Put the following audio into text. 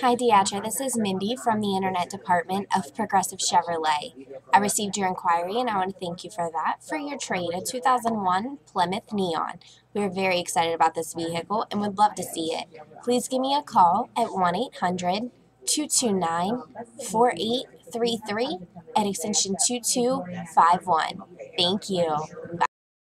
Hi, Diatra. This is Mindy from the Internet Department of Progressive Chevrolet. I received your inquiry and I want to thank you for that. For your trade, a 2001 Plymouth Neon. We are very excited about this vehicle and would love to see it. Please give me a call at 1 800 229 4833 at extension 2251. Thank you. Bye.